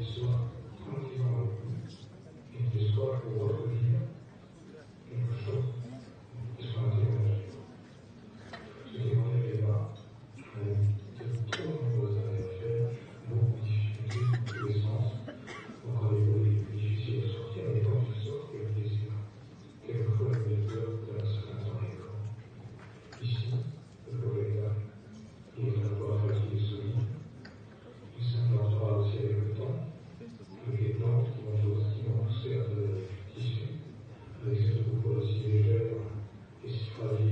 pessoa for the